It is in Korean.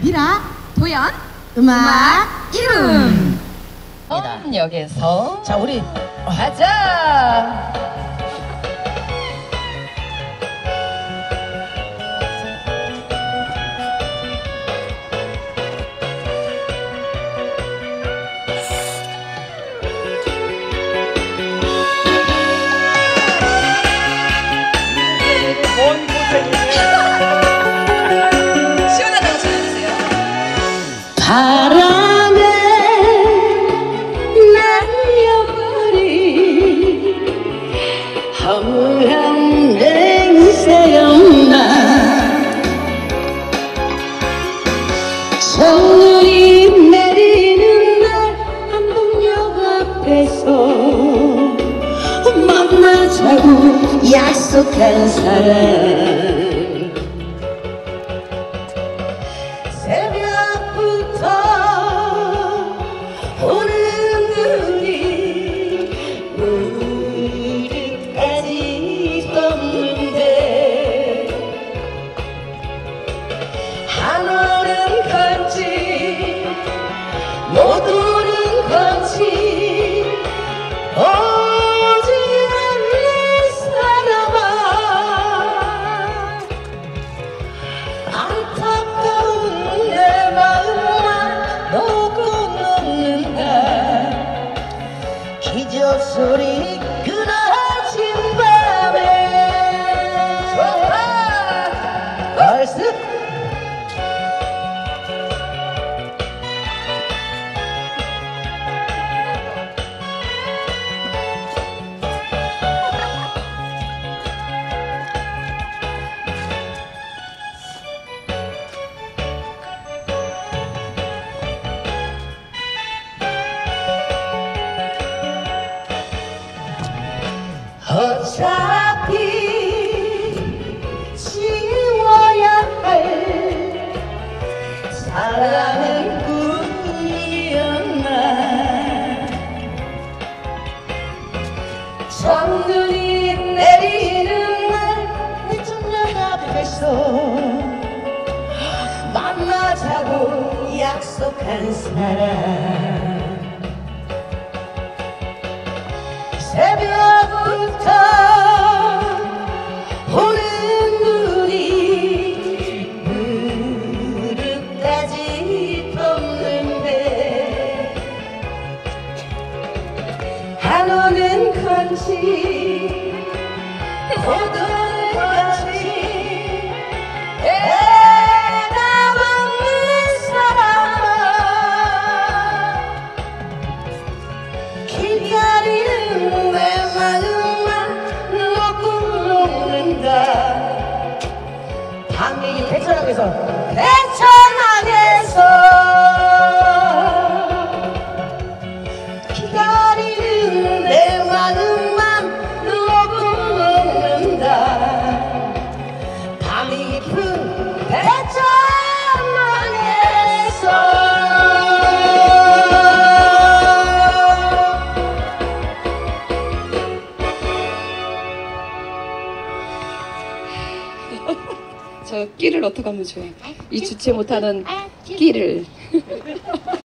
미라 도연 음악 이름 여기서 자 우리 가자. 바람에 날려버린 허무한 냉세였나. 첫눈이 내리는 날 한복역 앞에서 만나자고 약속한 사람. 새벽 Capital 어차피 지워야 할 사랑은 꿈이었나. 첫눈이 내리는 날내 저녁 앞에서 만나자고 약속한 사람 오는 건지 대답 없는 사람아 기다리는 내 마음만 놓고 놓는다 방맹이 대천항에서. 대천 저 끼를 어떻게 하면 좋아요? 이 주체 못하는 끼를.